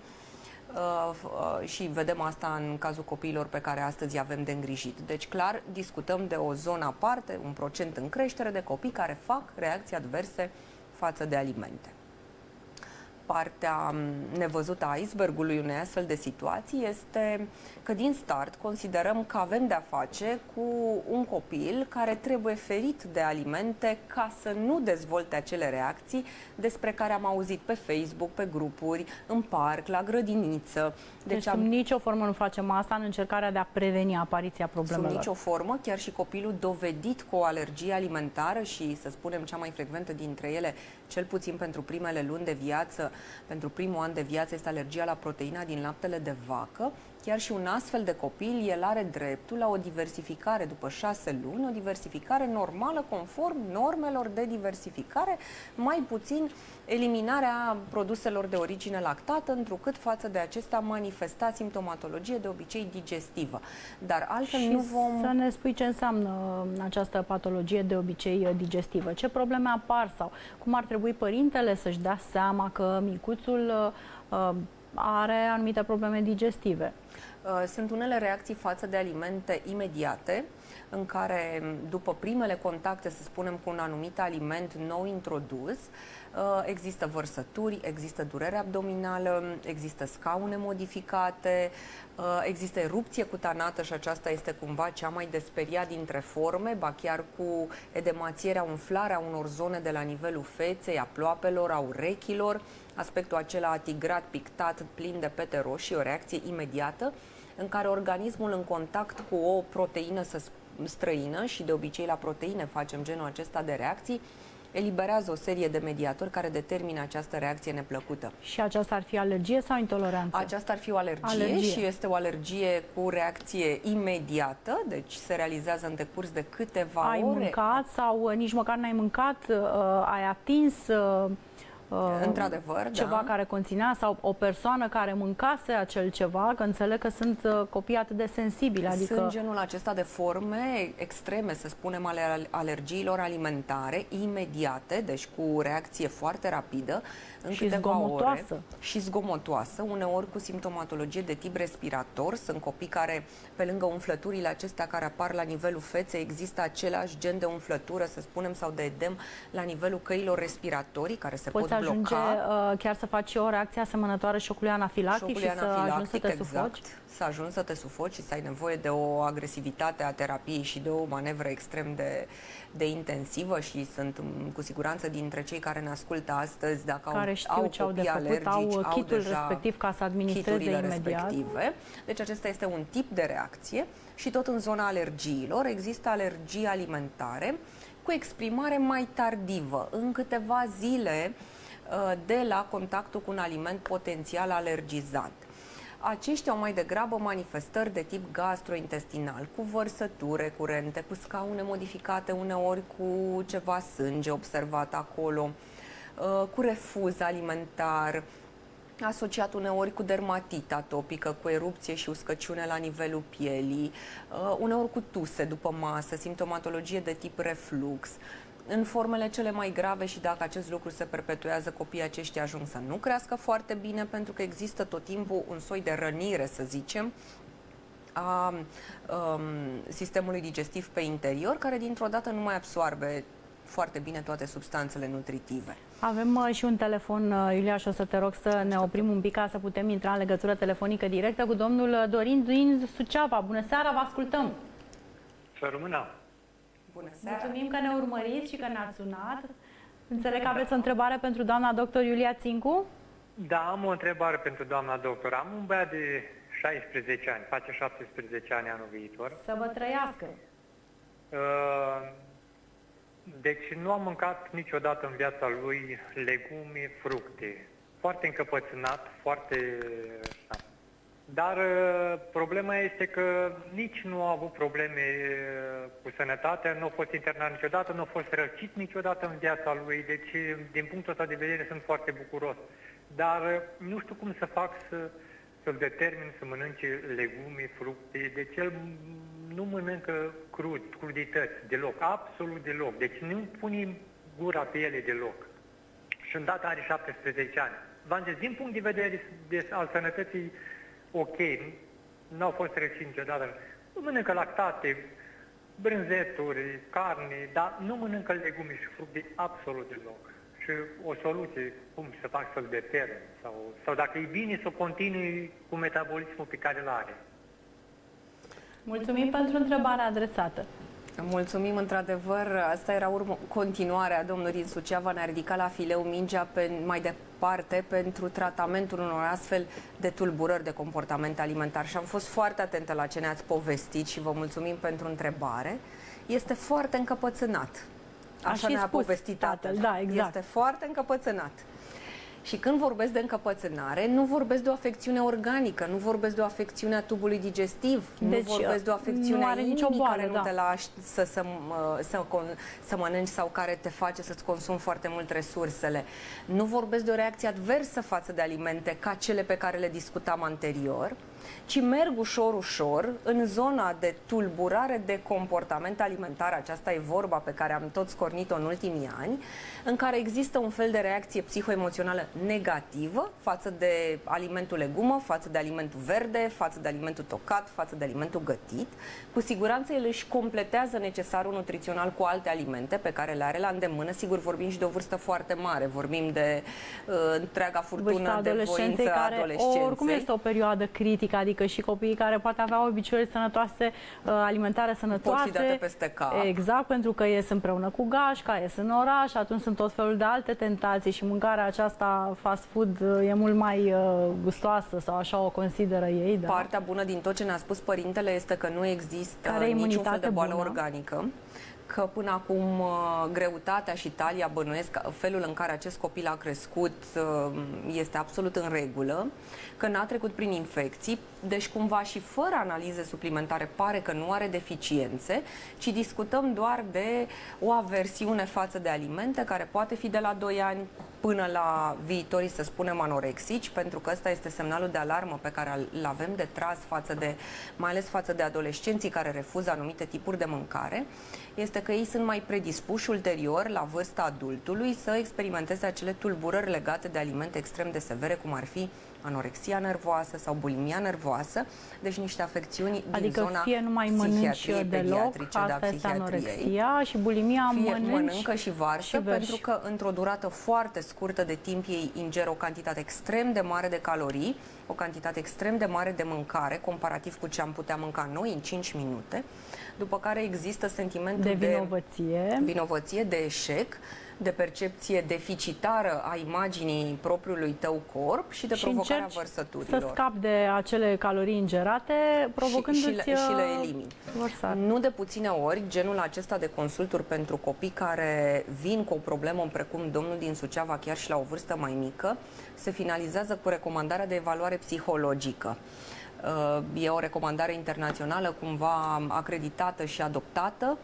uh, uh, și vedem asta în cazul copiilor pe care astăzi avem de îngrijit. Deci, clar, discutăm de o zonă aparte, un procent în creștere de copii care fac reacții adverse față de alimente partea nevăzută a icebergului unei astfel de situații este că din start considerăm că avem de-a face cu un copil care trebuie ferit de alimente ca să nu dezvolte acele reacții despre care am auzit pe Facebook, pe grupuri, în parc, la grădiniță. Deci, deci am... sub nicio formă nu facem asta în încercarea de a preveni apariția problemelor. Sub nicio formă, chiar și copilul dovedit cu o alergie alimentară și, să spunem, cea mai frecventă dintre ele, cel puțin pentru primele luni de viață, pentru primul an de viață, este alergia la proteina din laptele de vacă, chiar și un astfel de copil, el are dreptul la o diversificare după șase luni, o diversificare normală conform normelor de diversificare, mai puțin eliminarea produselor de origine lactată, întrucât față de acesta manifesta simptomatologie de obicei digestivă. Dar altfel și nu vom... să ne spui ce înseamnă această patologie de obicei digestivă, ce probleme apar sau cum ar trebui părintele să-și dea seama că micuțul uh, are anumite probleme digestive. Uh, sunt unele reacții față de alimente imediate, în care, după primele contacte, să spunem, cu un anumit aliment nou introdus, uh, există vărsături, există durere abdominală, există scaune modificate, uh, există erupție cutanată și aceasta este cumva cea mai desperiat dintre forme, ba chiar cu edemațierea, umflarea unor zone de la nivelul feței, a ploapelor, a urechilor, aspectul acela atigrat, pictat, plin de pete roșii, o reacție imediată, în care organismul în contact cu o proteină străină și de obicei la proteine facem genul acesta de reacții, eliberează o serie de mediatori care determină această reacție neplăcută. Și aceasta ar fi alergie sau intoleranță? Aceasta ar fi o alergie, alergie. și este o alergie cu reacție imediată, deci se realizează în decurs de câteva ai ore. Ai mâncat sau uh, nici măcar n-ai mâncat, uh, ai atins... Uh Uh, Într-adevăr, ceva da. care conținea sau o persoană care mâncase acel ceva, că înțeleg că sunt uh, copii atât de sensibili. Adică... Sunt genul acesta de forme extreme, să spunem, ale alergiilor alimentare, imediate, deci cu reacție foarte rapidă, în și câteva zgomotoasă. ore. Și zgomotoasă, uneori cu simptomatologie de tip respirator. Sunt copii care, pe lângă umflăturile acestea care apar la nivelul feței, există același gen de umflătură, să spunem, sau de edem la nivelul căilor respiratorii, care se Poți pot ajunge uh, chiar să faci o reacție asemănătoare șocului anafilactic șocului și să ajungi să te exact, sufoci? să ajungi să te sufoci și să ai nevoie de o agresivitate a terapiei și de o manevră extrem de, de intensivă și sunt mm, cu siguranță dintre cei care ne ascultă astăzi, dacă care au, știu au ce au de făcut, au kitul au respectiv ca să administreze imediat. Respective. Deci acesta este un tip de reacție și tot în zona alergiilor există alergii alimentare cu exprimare mai tardivă, în câteva zile uh, de la contactul cu un aliment potențial alergizant. Aceștia au mai degrabă manifestări de tip gastrointestinal, cu vărsături recurente, cu scaune modificate, uneori cu ceva sânge observat acolo, uh, cu refuz alimentar, asociat uneori cu dermatită atopică, cu erupție și uscăciune la nivelul pielii, uh, uneori cu tuse după masă, simptomatologie de tip reflux. În formele cele mai grave și dacă acest lucru se perpetuează, copiii aceștia ajung să nu crească foarte bine pentru că există tot timpul un soi de rănire, să zicem, a um, sistemului digestiv pe interior, care dintr-o dată nu mai absoarbe foarte bine toate substanțele nutritive. Avem uh, și un telefon, uh, Iulia, și o să te rog să ne oprim un pic ca să putem intra în legătură telefonică directă cu domnul uh, Dorin din Suceava. Bună seara, vă ascultăm! Să rămână! Bună seara! Mulțumim că ne urmăriți și că ne-ați sunat. Înțeleg că aveți o întrebare pentru doamna doctor Iulia Țincu? Da, am o întrebare pentru doamna doctor. Am un băiat de 16 ani, face 17 ani anul viitor. Să vă trăiască! Uh, deci nu am mâncat niciodată în viața lui legume, fructe. Foarte încăpățânat, foarte... Dar uh, problema este că nici nu a avut probleme uh, cu sănătatea, nu a fost internat niciodată, nu a fost răcit niciodată în viața lui, deci din punctul ăsta de vedere sunt foarte bucuros. Dar uh, nu știu cum să fac să, să-l determin să mănânce legume, fructe, deci el nu mănâncă crud, crudități, deloc, absolut deloc. Deci nu punem gura pe ele deloc. Și îndată are 17 ani. V-am zis, din punct de vedere de, al sănătății, ok, nu au fost rețin niciodată. Nu mănâncă lactate, brânzeturi, carne, dar nu mănâncă legume și fructe absolut deloc. Și o soluție, cum să fac să-l determin, sau, sau dacă e bine să continui cu metabolismul pe care îl are. Mulțumim pentru întrebarea adresată. Mulțumim, într-adevăr, asta era urmă, continuarea domnului din Suceava, ne-a ridicat la fileu mingea pe, mai departe pentru tratamentul unor astfel de tulburări de comportament alimentar și am fost foarte atentă la ce ne-ați povestit și vă mulțumim pentru întrebare. Este foarte încăpățânat. Așa ne-a povestit tatăl. Da, exact. Este foarte încăpățânat. Și când vorbesc de încăpățânare, nu vorbesc de o afecțiune organică, nu vorbesc de o afecțiune a tubului digestiv, deci, nu vorbesc de o afecțiune a inimii boală, care da. nu te lași să, să, să, să mănânci sau care te face să-ți consumi foarte mult resursele. Nu vorbesc de o reacție adversă față de alimente ca cele pe care le discutam anterior, ci merg ușor, ușor în zona de tulburare de comportament alimentar, aceasta e vorba pe care am tot scornit-o în ultimii ani, în care există un fel de reacție psihoemoțională negativă față de alimentul legumă, față de alimentul verde, față de alimentul tocat, față de alimentul gătit. Cu siguranță el își completează necesarul nutrițional cu alte alimente pe care le are la îndemână. Sigur, vorbim și de o vârstă foarte mare, vorbim de uh, întreaga furtună de voință care adolescenței. Oricum este o perioadă critică, adică și copiii care poate avea obiceiuri sănătoase, uh, alimentare sănătoase. Pot fi date peste cap. Exact, pentru că ies împreună cu gașca, ies în oraș, atunci sunt tot felul de alte tentații și mâncarea aceasta fast food uh, e mult mai uh, gustoasă sau așa o consideră ei. Da? Partea bună din tot ce ne-a spus părintele este că nu există niciun fel de boală bună. organică că până acum uh, greutatea și talia bănuiesc, felul în care acest copil a crescut uh, este absolut în regulă, că n-a trecut prin infecții, deci cumva și fără analize suplimentare pare că nu are deficiențe, ci discutăm doar de o aversiune față de alimente care poate fi de la 2 ani până la viitorii, să spunem, anorexici, pentru că ăsta este semnalul de alarmă pe care îl avem de tras față de, mai ales față de adolescenții care refuză anumite tipuri de mâncare, este că ei sunt mai predispuși ulterior, la vârsta adultului, să experimenteze acele tulburări legate de alimente extrem de severe, cum ar fi anorexia nervoasă sau bulimia nervoasă, deci niște afecțiuni adică din zona fie nu mai mănânci deloc, asta da, este anorexia și bulimia fie mănânci mănâncă și varsă, și pentru că într-o durată foarte scurtă de timp ei ingeră o cantitate extrem de mare de calorii, o cantitate extrem de mare de mâncare, comparativ cu ce am putea mânca noi în 5 minute, după care există sentimentul de vinovăție, de, vinovăție, de eșec, de percepție deficitară a imaginii propriului tău corp și de și provocarea vărsăturilor. să scapi de acele calorii ingerate, provocându-ți și, și, le, și le uh, elimini. Vărsat. Nu de puține ori, genul acesta de consulturi pentru copii care vin cu o problemă precum domnul din Suceava, chiar și la o vârstă mai mică, se finalizează cu recomandarea de evaluare psihologică. Uh, e o recomandare internațională cumva acreditată și adoptată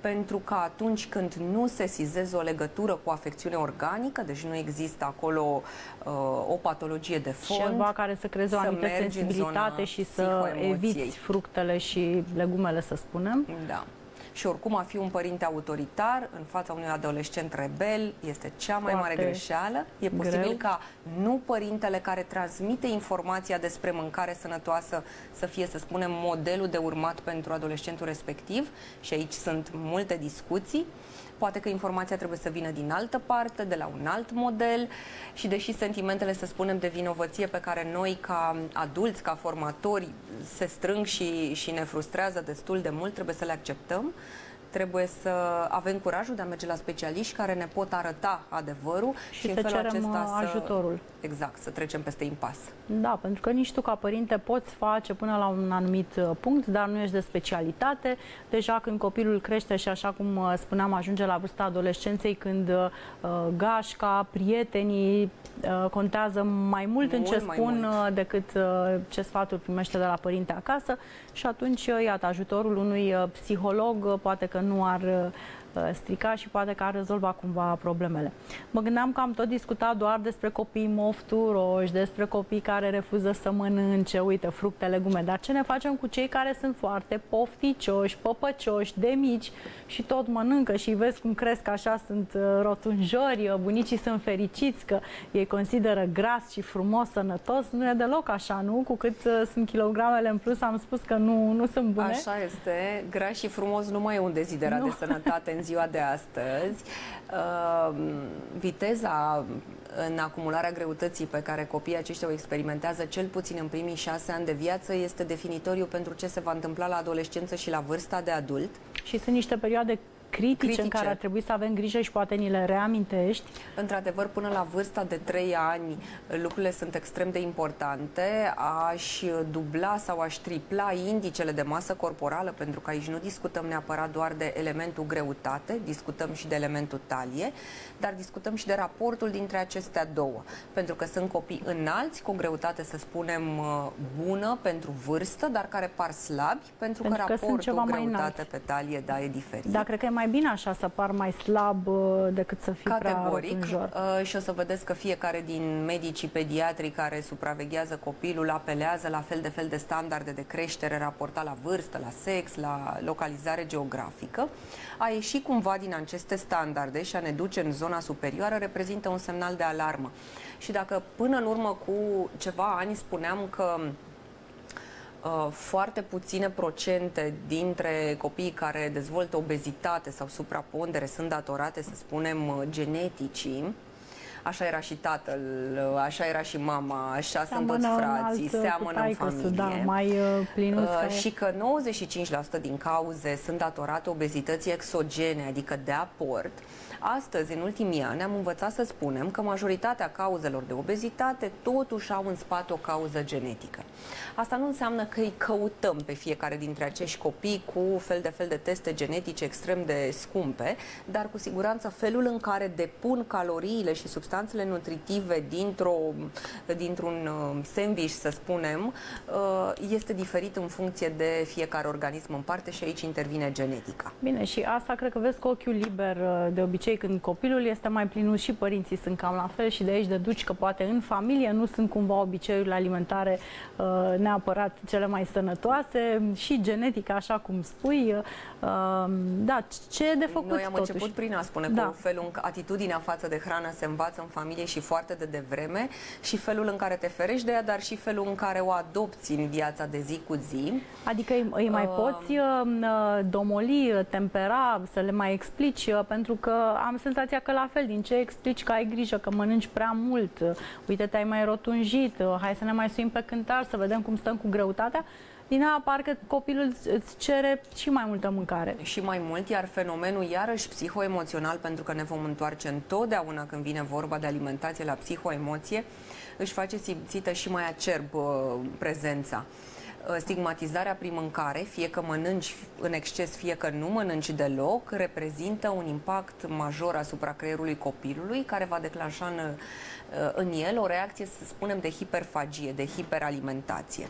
pentru că atunci când nu se sizeze o legătură cu afecțiune organică, deci nu există acolo uh, o patologie de fond, ceva care să creeze o anumită sensibilitate și să eviți fructele și legumele, să spunem. Da și oricum a fi un părinte autoritar în fața unui adolescent rebel este cea mai Foarte mare greșeală. E posibil greu. ca nu părintele care transmite informația despre mâncare sănătoasă să fie, să spunem, modelul de urmat pentru adolescentul respectiv și aici sunt multe discuții. Poate că informația trebuie să vină din altă parte, de la un alt model și deși sentimentele, să spunem, de vinovăție pe care noi ca adulți, ca formatori, se strâng și, și ne frustrează destul de mult, trebuie să le acceptăm trebuie să avem curajul de a merge la specialiști care ne pot arăta adevărul și, și în să felul cerem acesta uh, ajutorul. Să, exact, să trecem peste impas. Da, pentru că nici tu ca părinte poți face până la un anumit uh, punct, dar nu ești de specialitate. Deja când copilul crește și așa cum uh, spuneam, ajunge la vârsta adolescenței când uh, gașca, prietenii uh, contează mai mult, mult în ce spun mult. decât uh, ce sfaturi primește de la părinte acasă și atunci, iată, ajutorul unui psiholog poate că nu ar Uh, strica și poate că ar rezolva cumva problemele. Mă gândeam că am tot discutat doar despre copii mofturoși, despre copii care refuză să mănânce, uite, fructe, legume, dar ce ne facem cu cei care sunt foarte pofticioși, păpăcioși, de mici și tot mănâncă și vezi cum cresc așa, sunt uh, rotunjori, uh, bunicii sunt fericiți că ei consideră gras și frumos, sănătos, nu e deloc așa, nu? Cu cât sunt kilogramele în plus, am spus că nu, nu sunt bune. Așa este, gras și frumos nu mai e un deziderat de sănătate în ziua de astăzi, uh, viteza în acumularea greutății pe care copiii aceștia o experimentează cel puțin în primii șase ani de viață este definitoriu pentru ce se va întâmpla la adolescență și la vârsta de adult. Și sunt niște perioade critice, critice în care ar trebui să avem grijă și poate ni le reamintești. Într-adevăr, până la vârsta de 3 ani, lucrurile sunt extrem de importante. Aș dubla sau aș tripla indicele de masă corporală, pentru că aici nu discutăm neapărat doar de elementul greutate, discutăm și de elementul talie, dar discutăm și de raportul dintre acestea două. Pentru că sunt copii înalți, cu greutate, să spunem, bună pentru vârstă, dar care par slabi, pentru, pentru că, că raportul greutate pe talie, da, e diferit. Da, cred că e mai bine așa să par mai slab uh, decât să fii Categoric, prea uh, și o să vedeți că fiecare din medicii pediatrii care supraveghează copilul apelează la fel de fel de standarde de creștere raportat la vârstă, la sex, la localizare geografică. A ieși cumva din aceste standarde și a ne duce în zona superioară reprezintă un semnal de alarmă. Și dacă până în urmă cu ceva ani spuneam că Uh, foarte puține procente dintre copiii care dezvoltă obezitate sau suprapondere sunt datorate, să spunem, uh, geneticii. așa era și tatăl, așa era și mama, așa seamănă sunt toți frații, alt, seamănă în familie. Da, mai uh, plinuț. Uh, și că 95% din cauze sunt datorate obezității exogene, adică de aport. Astăzi, în ultimii ani, am învățat să spunem că majoritatea cauzelor de obezitate totuși au în spate o cauză genetică. Asta nu înseamnă că îi căutăm pe fiecare dintre acești copii cu fel de fel de teste genetice extrem de scumpe, dar cu siguranță felul în care depun caloriile și substanțele nutritive dintr-o, dintr-un uh, sandwich, să spunem, uh, este diferit în funcție de fiecare organism în parte și aici intervine genetica. Bine, și asta cred că vezi cu ochiul liber uh, de obicei când copilul este mai plinut și părinții sunt cam la fel și de aici deduci că poate în familie nu sunt cumva obiceiurile alimentare neapărat cele mai sănătoase și genetica, așa cum spui. Da, ce e de făcut Noi am totuși? început prin a spune da. că felul în atitudinea față de hrană se învață în familie și foarte de devreme și felul în care te ferești de ea, dar și felul în care o adopți în viața de zi cu zi. Adică îi, îi mai uh... poți uh, domoli, tempera, să le mai explici, uh, pentru că am senzația că la fel, din ce explici că ai grijă, că mănânci prea mult, uh, uite, te-ai mai rotunjit, uh, hai să ne mai suim pe cântar, să vedem cum stăm cu greutatea, din aia parcă copilul îți cere și mai multă mâncare. Și mai mult, iar fenomenul iarăși psihoemoțional, pentru că ne vom întoarce întotdeauna când vine vorba de alimentație la psihoemoție, își face simțită și mai acerb uh, prezența uh, stigmatizarea prin mâncare, fie că mănânci în exces, fie că nu mănânci deloc, reprezintă un impact major asupra creierului copilului, care va declanșa în, uh, în el o reacție, să spunem, de hiperfagie, de hiperalimentație.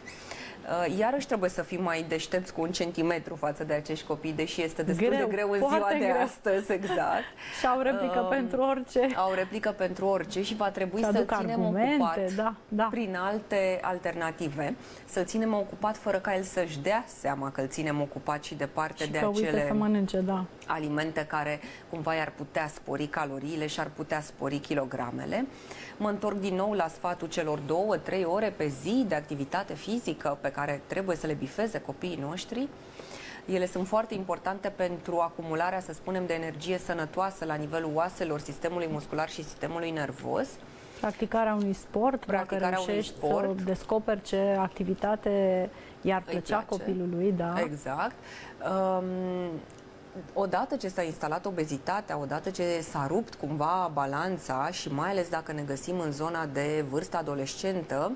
Uh, iarăși trebuie să fim mai deștepți cu un centimetru față de acești copii, deși este destul greu, de greu în ziua de greu. astăzi, exact. *laughs* și au replică uh, pentru orice. Au replică pentru orice și va trebui să ținem ocupat da, da. prin alte alternative, să ținem ocupat fără ca el să-și dea seama că îl ținem ocupat și departe și de că acele să mănânce, da. alimente care cumva i-ar putea spori caloriile și ar putea spori kilogramele. Mă întorc din nou la sfatul celor două, trei ore pe zi de activitate fizică pe care trebuie să le bifeze copiii noștri. Ele sunt foarte importante pentru acumularea, să spunem, de energie sănătoasă la nivelul oaselor, sistemului muscular și sistemului nervos. Practicarea unui sport, Practicarea dacă reușești unui sport. să descoperi ce activitate i-ar plăcea copilului. Da. Exact. Um, odată ce s-a instalat obezitatea, odată ce s-a rupt cumva balanța și mai ales dacă ne găsim în zona de vârstă adolescentă,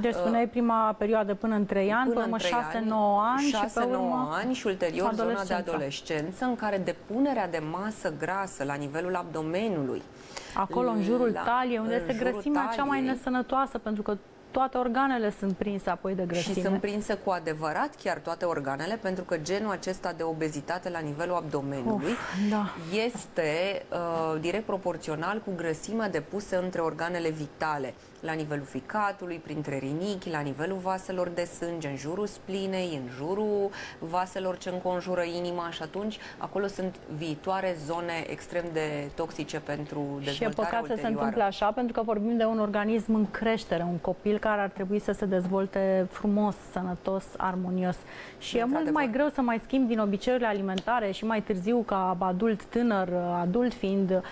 deci spuneai prima perioadă până în 3 ani, până, până 6-9 ani, 6, și pe urmă ani și ulterior zona de adolescență. în care depunerea de masă grasă la nivelul abdomenului Acolo, în jurul taliei, unde este grăsimea taliei, cea mai nesănătoasă, pentru că toate organele sunt prinse apoi de grăsime. Și sunt prinse cu adevărat chiar toate organele, pentru că genul acesta de obezitate la nivelul abdomenului Uf, da. este uh, direct proporțional cu grăsimea depusă între organele vitale la nivelul ficatului, printre rinichi, la nivelul vaselor de sânge, în jurul splinei, în jurul vaselor ce înconjură inima și atunci acolo sunt viitoare zone extrem de toxice pentru dezvoltarea Și e păcat ulterioară. să se întâmple așa, pentru că vorbim de un organism în creștere, un copil care ar trebui să se dezvolte frumos, sănătos, armonios. Și e mult mai greu să mai schimbi din obiceiurile alimentare și mai târziu ca adult tânăr, adult fiind,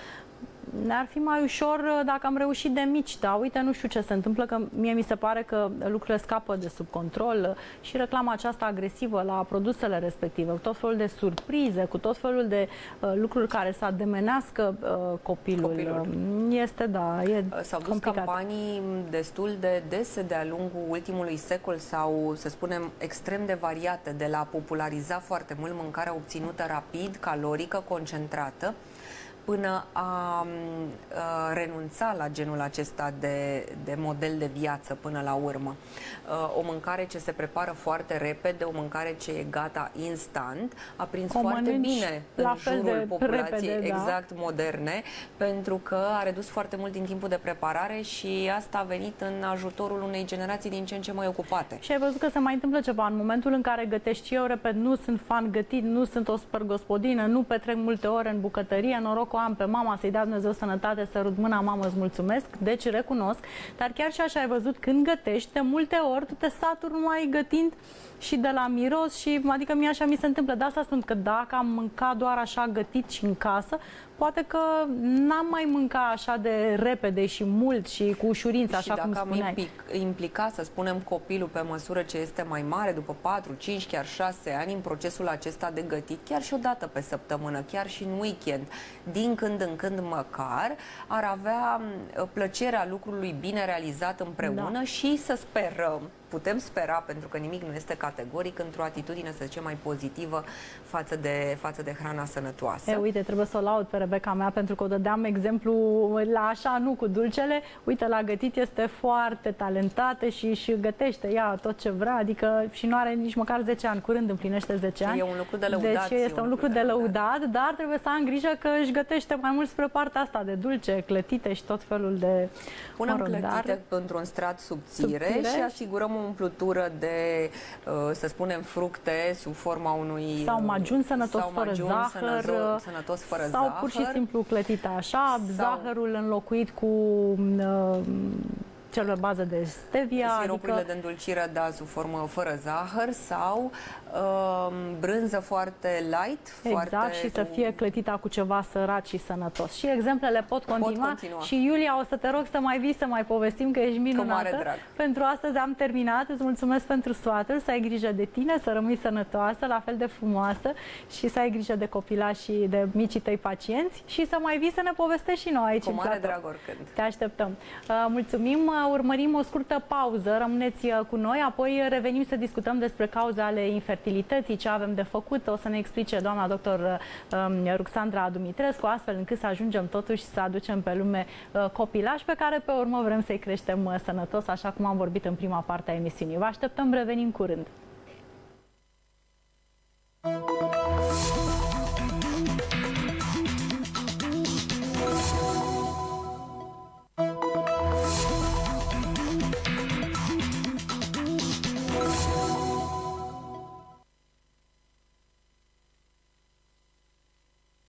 ne-ar fi mai ușor uh, dacă am reușit de mici, dar uite, nu știu ce se întâmplă, că mie mi se pare că lucrurile scapă de sub control uh, și reclama aceasta agresivă la produsele respective, cu tot felul de surprize, cu tot felul de uh, lucruri care să ademenească uh, copilul. copilul. Este, da, e S-au dus complicat. campanii destul de dese de-a lungul ultimului secol sau, să spunem, extrem de variate, de la populariza foarte mult mâncarea obținută rapid, calorică, concentrată, până a, a renunța la genul acesta de, de model de viață până la urmă. O mâncare ce se prepară foarte repede, o mâncare ce e gata instant, a prins o foarte bine în jurul populației repede, da. exact moderne, pentru că a redus foarte mult din timpul de preparare și asta a venit în ajutorul unei generații din ce în ce mai ocupate. Și ai văzut că se mai întâmplă ceva în momentul în care gătești eu, repet, nu sunt fan gătit, nu sunt o super gospodină, nu petrec multe ore în bucătărie, norocul o am pe mama, să-i dea Dumnezeu sănătate, să rud mâna, mamă, îți mulțumesc, deci recunosc, dar chiar și așa ai văzut, când gătești, de multe ori tu te saturi numai gătind și de la miros și adică mie așa mi se întâmplă. De asta spun că dacă am mâncat doar așa gătit și în casă, poate că n-am mai mâncat așa de repede și mult și cu ușurință, așa și cum spuneai. dacă am implicat, să spunem, copilul pe măsură ce este mai mare, după 4, 5, chiar 6 ani, în procesul acesta de gătit, chiar și o dată pe săptămână, chiar și în weekend, din când în când măcar, ar avea plăcerea lucrului bine realizat împreună da. și să sperăm putem spera, pentru că nimic nu este categoric, într-o atitudine, să zicem, mai pozitivă față de, față de hrana sănătoasă. E, uite, trebuie să o laud pe Rebecca mea, pentru că o dădeam exemplu la așa, nu cu dulcele. Uite, la gătit este foarte talentată și, și gătește ea tot ce vrea, adică și nu are nici măcar 10 ani, curând împlinește 10 ani. E un lucru de lăudat. Deci este un, un lucru de lăudat, dar trebuie să am grijă că își gătește mai mult spre partea asta de dulce, clătite și tot felul de... Punem mă rog, clătite dar... într-un strat subțire, subțire și asigurăm o umplutură de, uh, să spunem, fructe sub forma unui... Sau majun sănătos sau fără zahăr. Sănătos fără sau zahăr. pur și simplu clătită așa, sau... zahărul înlocuit cu uh, celor bază de stevia. Siropurile adică... de îndulcire, da, sub formă fără zahăr sau uh, brânză foarte light. Exact, foarte și să fie clătită cu ceva sărat și sănătos. Și exemplele pot continua. pot continua. Și Iulia, o să te rog să mai vii să mai povestim, că ești minunată. Cu mare drag. Pentru astăzi am terminat. Îți mulțumesc pentru sfatul, să ai grijă de tine, să rămâi sănătoasă, la fel de frumoasă și să ai grijă de și de micii tăi pacienți și să mai vii să ne povestești și noi aici Cu mare drag oricând. Te așteptăm. Uh, mulțumim urmărim o scurtă pauză, rămâneți uh, cu noi, apoi revenim să discutăm despre cauza ale infertilității, ce avem de făcut, o să ne explice doamna doctor um, Ruxandra Dumitrescu, astfel încât să ajungem totuși să aducem pe lume uh, copilași pe care pe urmă vrem să-i creștem uh, sănătos, așa cum am vorbit în prima parte a emisiunii. Vă așteptăm, revenim curând! Thank you.